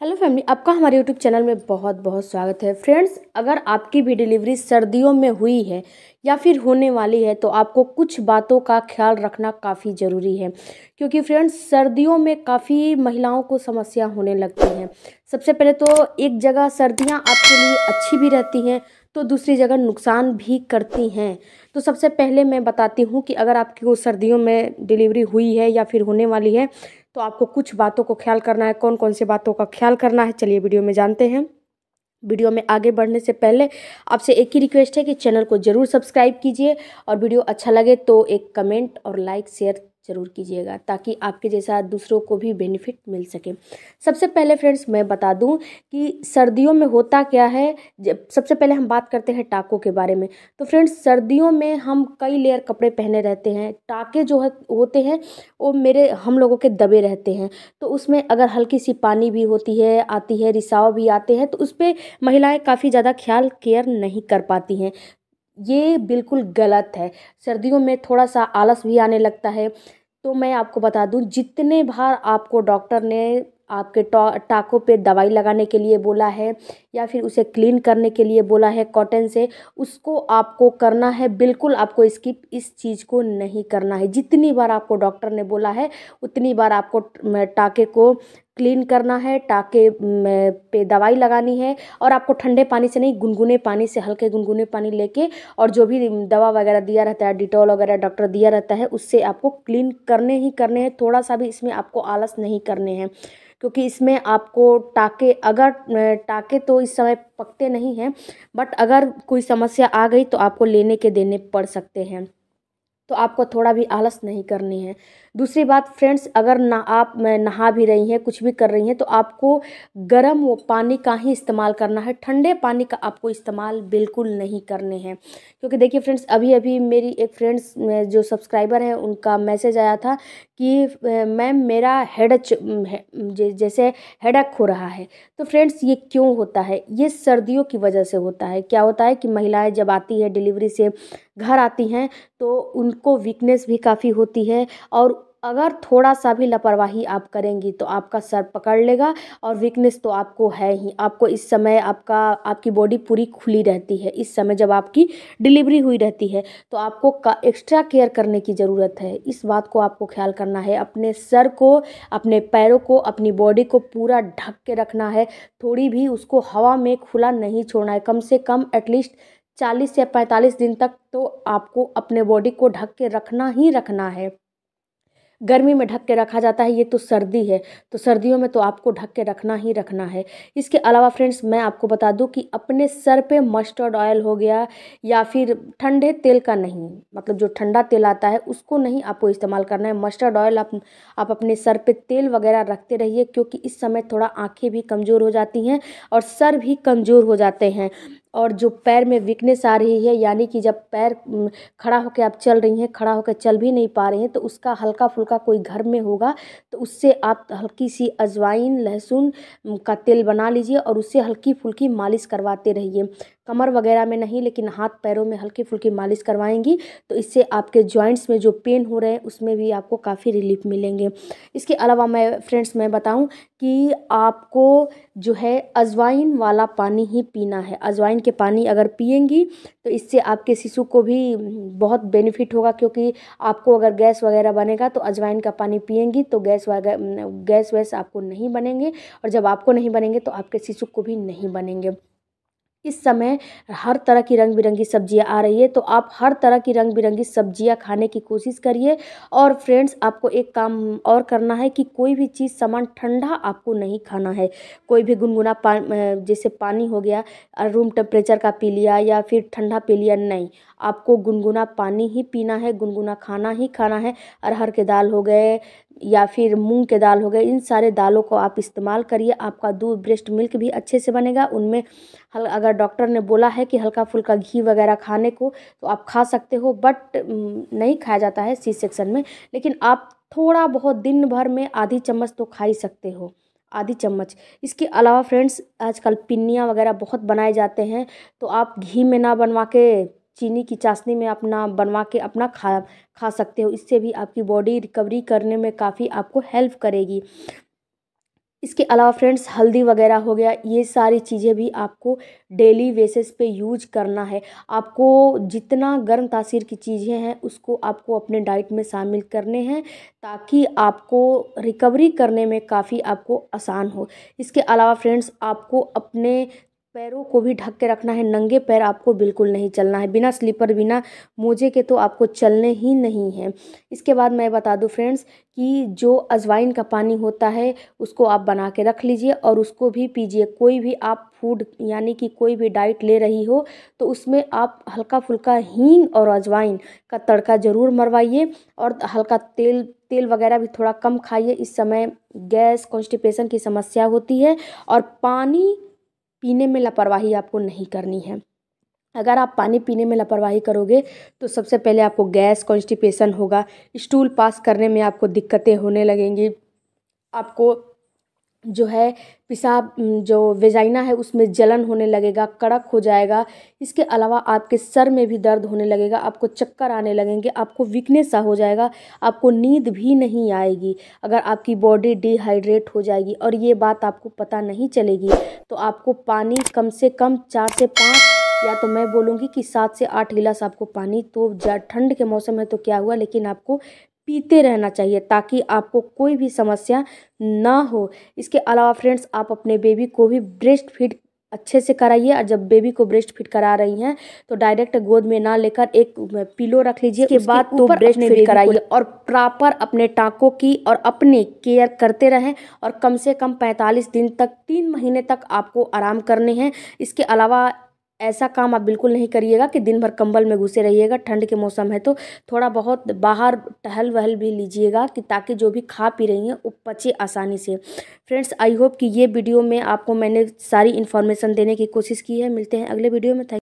Hello family, आपका हमारे YouTube channel में बहुत बहुत स्वागत है। फ्रेंड्स, अगर आपकी भी डिलीवरी सर्दियों में हुई है या फिर होने वाली है तो आपको कुछ बातों का ख्याल रखना काफ़ी ज़रूरी है। क्योंकि फ्रेंड्स, सर्दियों में काफ़ी महिलाओं को समस्या होने लगती हैं। सबसे पहले तो एक जगह सर्दियाँ आपके लिए अच्छी भी रहती हैं तो दूसरी जगह नुकसान भी करती हैं। तो सबसे पहले मैं बताती हूँ कि अगर आपकी वो सर्दियों में डिलीवरी हुई है या फिर होने वाली है तो आपको कुछ बातों को ख्याल करना है कौन कौन से बातों का ख्याल करना है, चलिए वीडियो में जानते हैं। वीडियो में आगे बढ़ने से पहले आपसे एक ही रिक्वेस्ट है कि चैनल को ज़रूर सब्सक्राइब कीजिए और वीडियो अच्छा लगे तो एक कमेंट और लाइक, शेयर ज़रूर कीजिएगा, ताकि आपके जैसा दूसरों को भी बेनिफिट मिल सके। सबसे पहले फ्रेंड्स मैं बता दूँ कि सर्दियों में होता क्या है? जब, सबसे पहले हम बात करते हैं टाकों के बारे में। तो फ्रेंड्स सर्दियों में हम कई लेयर कपड़े पहने रहते हैं। टाके जो होते हैं, वो मेरे, हम लोगों के दबे रहते हैं। तो उसमें अगर हल्की सी पानी भी होती है, आती है, रिसाव भी आते हैं तो उस पर महिलाएँ काफ़ी ज़्यादा ख्याल केयर नहीं कर पाती हैं। ये बिल्कुल गलत है। सर्दियों में थोड़ा सा आलस भी आने लगता है। तो मैं आपको बता दूँ, जितने बार आपको डॉक्टर ने आपके टाकों पे दवाई लगाने के लिए बोला है या फिर उसे क्लीन करने के लिए बोला है कॉटन से, उसको आपको करना है। बिल्कुल आपको स्किप, इस चीज़ को नहीं करना है। जितनी बार आपको डॉक्टर ने बोला है, उतनी बार आपको टाके को क्लीन करना है, टाके पे दवाई लगानी है और आपको ठंडे पानी से नहीं, गुनगुने पानी से, हल्के गुनगुने पानी लेके और जो भी दवा वगैरह दिया रहता है, डिटॉल वगैरह डॉक्टर दिया रहता है, उससे आपको क्लीन करने ही करने हैं। थोड़ा सा भी इसमें आपको आलस नहीं करने हैं, क्योंकि इसमें आपको टाके, अगर टाके तो इस समय पकते नहीं हैं बट अगर कोई समस्या आ गई तो आपको लेने के देने पड़ सकते हैं। तो आपको थोड़ा भी आलस नहीं करनी है। दूसरी बात फ्रेंड्स अगर ना आप नहा भी रही हैं, कुछ भी कर रही हैं तो आपको गर्म पानी का ही इस्तेमाल करना है। ठंडे पानी का आपको इस्तेमाल बिल्कुल नहीं करने हैं। क्योंकि देखिए फ्रेंड्स अभी अभी मेरी एक फ्रेंड्स जो सब्सक्राइबर है, उनका मैसेज आया था कि मैम, मेरा हेड जैसे हेडक हो रहा है। तो फ्रेंड्स ये क्यों होता है? ये सर्दियों की वजह से होता है। क्या होता है कि महिलाएँ जब आती है डिलीवरी से घर आती हैं तो उनको वीकनेस भी काफ़ी होती है और अगर थोड़ा सा भी लापरवाही आप करेंगी तो आपका सर पकड़ लेगा और वीकनेस तो आपको है ही। आपको इस समय आपका, आपकी बॉडी पूरी खुली रहती है। इस समय जब आपकी डिलीवरी हुई रहती है तो आपको का एक्स्ट्रा केयर करने की ज़रूरत है। इस बात को आपको ख्याल करना है। अपने सर को, अपने पैरों को, अपनी बॉडी को पूरा ढक के रखना है। थोड़ी भी उसको हवा में खुला नहीं छोड़ना है। कम से कम एटलीस्ट चालीस या पैंतालीस दिन तक तो आपको अपने बॉडी को ढक के रखना ही रखना है। गर्मी में ढक के रखा जाता है, ये तो सर्दी है। तो सर्दियों में तो आपको ढक के रखना ही रखना है। इसके अलावा फ्रेंड्स, मैं आपको बता दूँ कि अपने सर पे मस्टर्ड ऑयल हो गया या फिर ठंडे तेल का नहीं मतलब जो ठंडा तेल आता है, उसको नहीं आपको इस्तेमाल करना है। मस्टर्ड ऑयल आप आप अपने सर पर तेल वगैरह रखते रहिए, क्योंकि इस समय थोड़ा आँखें भी कमज़ोर हो जाती हैं और सर भी कमज़ोर हो जाते हैं। और जो पैर में वीकनेस आ रही है, यानी कि जब पैर खड़ा होकर आप चल रही हैं, खड़ा होकर चल भी नहीं पा रहे हैं तो उसका हल्का फुल्का कोई घर में होगा तो उससे आप हल्की सी अजवाइन, लहसुन का तेल बना लीजिए और उससे हल्की फुल्की मालिश करवाते रहिए। कमर वगैरह में नहीं, लेकिन हाथ पैरों में हल्की फुल्की मालिश करवाएँगी तो इससे आपके जॉइंट्स में जो पेन हो रहे हैं, उसमें भी आपको काफ़ी रिलीफ मिलेंगे। इसके अलावा मैं फ्रेंड्स मैं बताऊँ कि आपको जो है अजवाइन वाला पानी ही पीना है। अजवाइन के पानी अगर पियेंगी तो इससे आपके शिशु को भी बहुत बेनिफिट होगा, क्योंकि आपको अगर गैस वगैरह बनेगा तो अजवाइन का पानी पियेंगी तो गैस वगैरह गैस वैस आपको नहीं बनेंगे, और जब आपको नहीं बनेंगे तो आपके शिशु को भी नहीं बनेंगे। इस समय हर तरह की रंग बिरंगी सब्ज़ियाँ आ रही है तो आप हर तरह की रंग बिरंगी सब्ज़ियाँ खाने की कोशिश करिए। और फ्रेंड्स, आपको एक काम और करना है कि कोई भी चीज़ सामान ठंडा आपको नहीं खाना है। कोई भी गुनगुना पा जैसे पानी हो गया रूम टेम्परेचर का पी लिया या फिर ठंडा पी लिया, नहीं। आपको गुनगुना पानी ही पीना है, गुनगुना खाना ही खाना है। अरहर के दाल हो गए या फिर मूंग के दाल हो गए, इन सारे दालों को आप इस्तेमाल करिए। आपका दूध, ब्रेस्ट, मिल्क भी अच्छे से बनेगा। उनमें हल, अगर डॉक्टर ने बोला है कि हल्का फुल्का घी वगैरह खाने को तो आप खा सकते हो, बट नहीं खाया जाता है सी सेक्शन में। लेकिन आप थोड़ा बहुत दिन भर में आधी चम्मच तो खा ही सकते हो, आधी चम्मच। इसके अलावा फ्रेंड्स, आजकल पिन्नियाँ वगैरह बहुत बनाए जाते हैं तो आप घी में ना बनवा के, चीनी की चाशनी में अपना बनवा के अपना खा खा सकते हो। इससे भी आपकी बॉडी रिकवरी करने में काफ़ी आपको हेल्प करेगी। इसके अलावा फ्रेंड्स, हल्दी वगैरह हो गया, ये सारी चीज़ें भी आपको डेली बेसिस पे यूज़ करना है। आपको जितना गर्म तासीर की चीज़ें हैं, उसको आपको अपने डाइट में शामिल करने हैं, ताकि आपको रिकवरी करने में काफ़ी आपको आसान हो। इसके अलावा फ्रेंड्स, आपको अपने पैरों को भी ढक के रखना है। नंगे पैर आपको बिल्कुल नहीं चलना है। बिना स्लीपर, बिना मोजे के तो आपको चलने ही नहीं है। इसके बाद मैं बता दूँ फ्रेंड्स कि जो अजवाइन का पानी होता है, उसको आप बना के रख लीजिए और उसको भी पीजिए। कोई भी आप फ़ूड, यानी कि कोई भी डाइट ले रही हो तो उसमें आप हल्का फुल्का हींग और अजवाइन का तड़का ज़रूर मरवाइए और हल्का तेल तेल वगैरह भी थोड़ा कम खाइए। इस समय गैस कॉन्स्टिपेशन की समस्या होती है और पानी पीने में लापरवाही आपको नहीं करनी है। अगर आप पानी पीने में लापरवाही करोगे तो सबसे पहले आपको गैस कॉन्स्टिपेशन होगा। स्टूल पास करने में आपको दिक्कतें होने लगेंगी। आपको जो है पेशाब जो वेजाइना है उसमें जलन होने लगेगा, कड़क हो जाएगा। इसके अलावा आपके सर में भी दर्द होने लगेगा, आपको चक्कर आने लगेंगे, आपको वीकनेस सा हो जाएगा, आपको नींद भी नहीं आएगी। अगर आपकी बॉडी डिहाइड्रेट हो जाएगी और ये बात आपको पता नहीं चलेगी तो आपको पानी कम से कम चार से पाँच या तो मैं बोलूँगी कि सात से आठ गिलास आपको पानी तो ठंड के मौसम में तो क्या हुआ, लेकिन आपको पीते रहना चाहिए ताकि आपको कोई भी समस्या ना हो। इसके अलावा फ्रेंड्स आप अपने बेबी को भी ब्रेस्ट फ़ीड अच्छे से कराइए और जब बेबी को ब्रेस्ट फ़ीड करा रही हैं तो डायरेक्ट गोद में ना लेकर एक पिलो रख लीजिए उसके बाद तो ब्रेस्ट फ़ीड कराइए और प्रॉपर अपने टाँकों की और अपने केयर करते रहें और कम से कम पैंतालीस दिन तक तीन महीने तक आपको आराम करने हैं। इसके अलावा ऐसा काम आप बिल्कुल नहीं करिएगा कि दिन भर कंबल में घुसे रहिएगा, ठंड के मौसम है तो थोड़ा बहुत बाहर टहल वहल भी लीजिएगा कि ताकि जो भी खा पी रही हैं वो पचे आसानी से। फ्रेंड्स, आई होप कि ये वीडियो में आपको मैंने सारी इन्फॉर्मेशन देने की कोशिश की है। मिलते हैं अगले वीडियो में। थैंक